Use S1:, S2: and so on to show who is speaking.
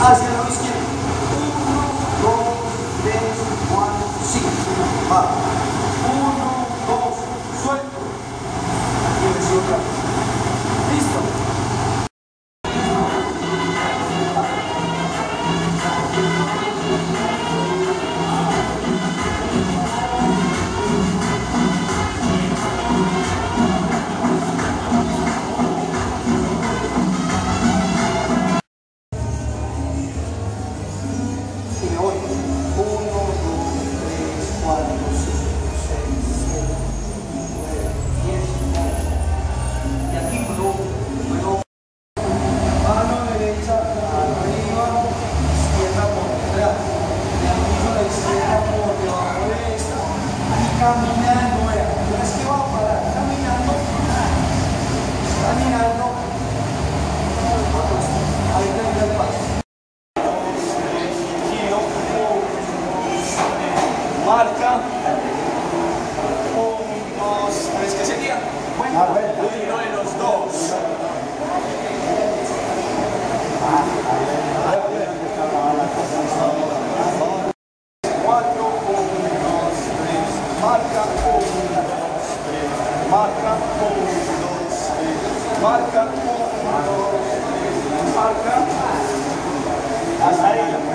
S1: hacia la izquierda. Uno, dos, tres, cuatro, cinco. Va. Caminando, vea. No es que va a parar, caminando, caminando. Ahí tengo el paso. Giro, marca, un, dos, tres, ¿qué sería? Bueno, giro de los dos. Cuatro, un, dos, tres, marca, un, dos, tres, marca, un, dos, tres, marca, un, dos, tres, marca. Hasta ahí.